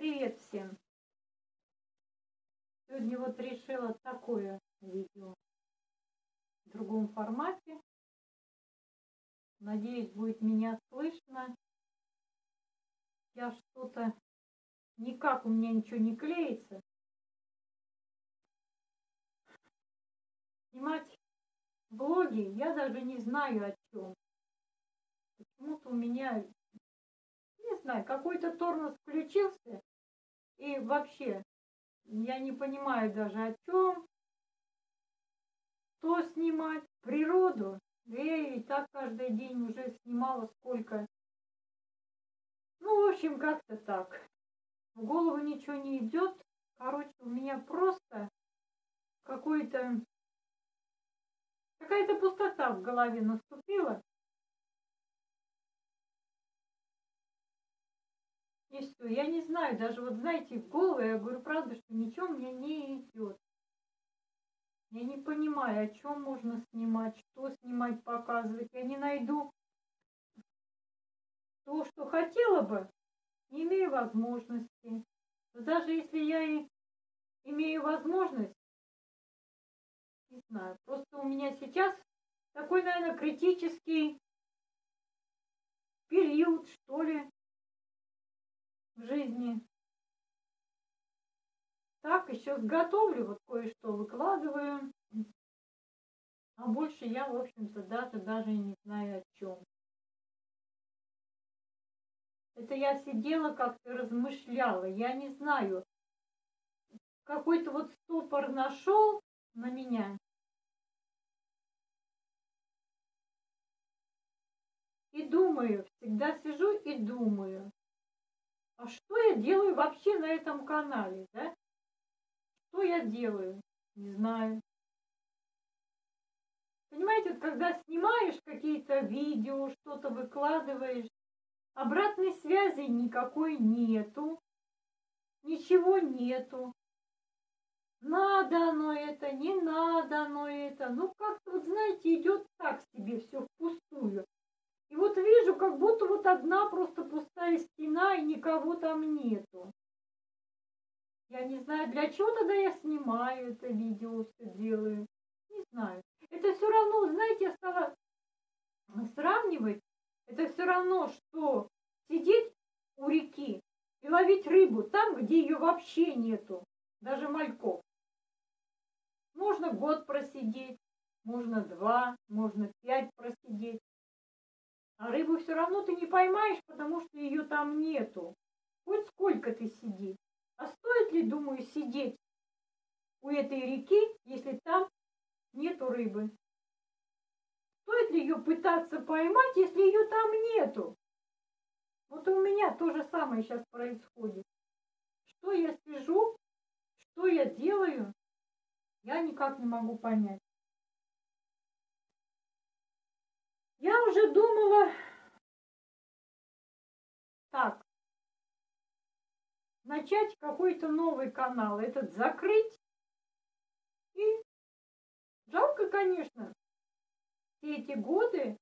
Привет всем! Сегодня вот решила такое видео в другом формате. Надеюсь, будет меня слышно. Я что-то никак у меня ничего не клеится. Снимать блоги я даже не знаю о чем. Почему-то у меня, не знаю, какой-то тормоз включился. Вообще, я не понимаю даже о чем. Что снимать? Природу. я и так каждый день уже снимала сколько. Ну, в общем, как-то так. В голову ничего не идет. Короче, у меня просто какой-то какая-то пустота в голове наступила. И все, я не знаю, даже вот знаете, в голову я говорю правда, что ничего мне не идет. Я не понимаю, о чем можно снимать, что снимать, показывать. Я не найду то, что хотела бы, не имею возможности. Но даже если я и имею возможность, не знаю, просто у меня сейчас такой, наверное, критический период, что ли, в жизни. Так, еще готовлю, вот кое-что выкладываю. А больше я, в общем-то, даже, даже не знаю о чем. Это я сидела как-то размышляла, я не знаю. Какой-то вот ступор нашел на меня. И думаю, всегда сижу и думаю, а что я делаю вообще на этом канале, да? Что я делаю? Не знаю. Понимаете, вот когда снимаешь какие-то видео, что-то выкладываешь, обратной связи никакой нету, ничего нету. Надо оно это, не надо оно это. Ну, как-то, вот знаете, идет так себе все впустую. И вот вижу, как будто вот одна просто пустая стена, и никого там нету. Я не знаю, для чего тогда я снимаю это видео, все делаю. Не знаю. Это все равно, знаете, я стала сравнивать. Это все равно, что сидеть у реки и ловить рыбу там, где ее вообще нету. Даже мальков. Можно год просидеть, можно два, можно пять просидеть. А рыбу все равно ты не поймаешь, потому что ее там нету. Хоть сколько ты сиди. А стоит ли, думаю, сидеть у этой реки, если там нету рыбы? Стоит ли ее пытаться поймать, если ее там нету? Вот у меня то же самое сейчас происходит. Что я сижу, что я делаю, я никак не могу понять. Я уже думала, так, начать какой-то новый канал, этот закрыть. И жалко, конечно, все эти годы,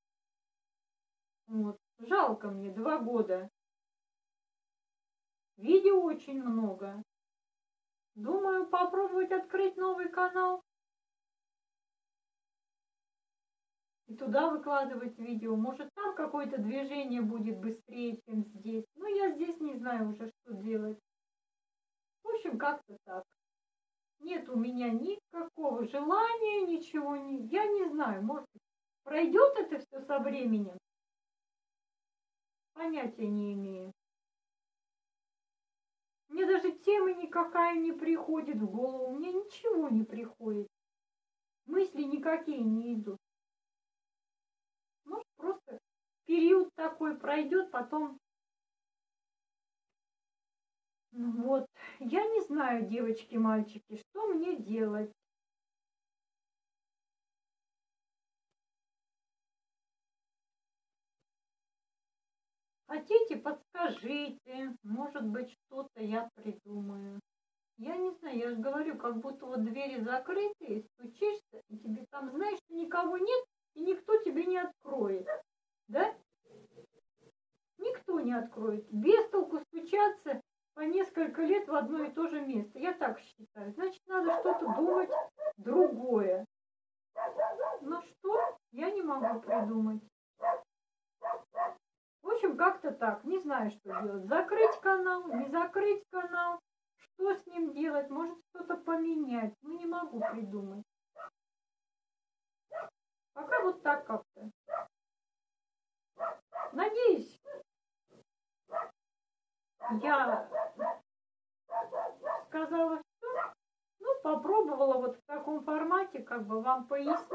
вот, жалко мне, два года. Видео очень много. Думаю, попробовать открыть новый канал. И туда выкладывать видео. Может, там какое-то движение будет быстрее, чем здесь. Но я здесь не знаю уже, что делать. В общем, как-то так. Нет у меня никакого желания, ничего не... Я не знаю, может, пройдет это все со временем? Понятия не имею. Мне даже темы никакая не приходит в голову. Мне ничего не приходит. Мысли никакие не идут просто период такой пройдет, потом... Ну вот, я не знаю, девочки, мальчики, что мне делать. Хотите, подскажите, может быть, что-то я придумаю. Я не знаю, я же говорю, как будто вот двери закрыты, стучишься, и тебе там, знаешь, никого нет, и никто тебе не откроет. Не откроет. Без толку стучаться, по несколько лет в одно и то же место. Я так считаю. Значит, надо что-то думать другое. Но что, я не могу придумать. В общем, как-то так. Не знаю, что делать. Закрыть канал, не закрыть канал. Что с ним делать? Может, что-то поменять. Ну, не могу придумать. Пока вот так как-то. Надеюсь, я сказала все. Ну, попробовала вот в таком формате как бы вам пояснить.